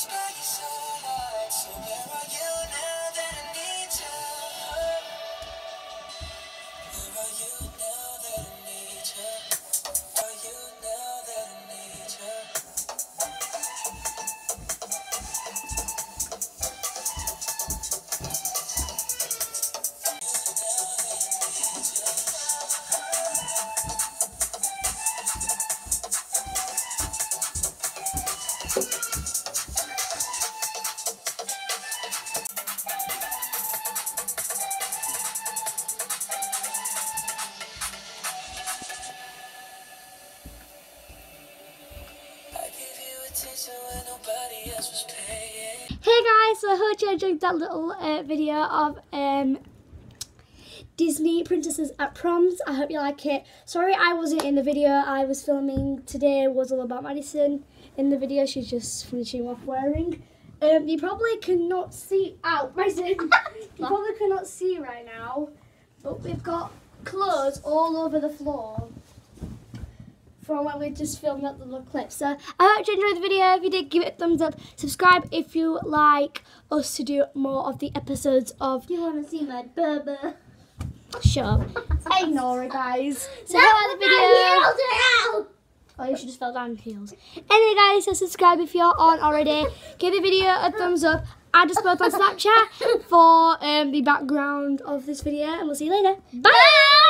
was by your Hey guys, so I hope you enjoyed that little uh, video of um, Disney princesses at proms. I hope you like it. Sorry I wasn't in the video I was filming today was all about Madison. In the video she's just finishing off wearing. Um, you probably cannot see out, Madison. you probably cannot see right now, but we've got clothes all over the floor from when we just filmed that little clip. So I hope you enjoyed the video. If you did, give it a thumbs up. Subscribe if you like us to do more of the episodes of You want to see my bubba? Shut up. Ignore it, guys. So how the video. Oh, you should just fell down heels. Anyway, guys, so subscribe if you aren't already. Give the video a thumbs up. Add us both on Snapchat for um, the background of this video, and we'll see you later. Bye.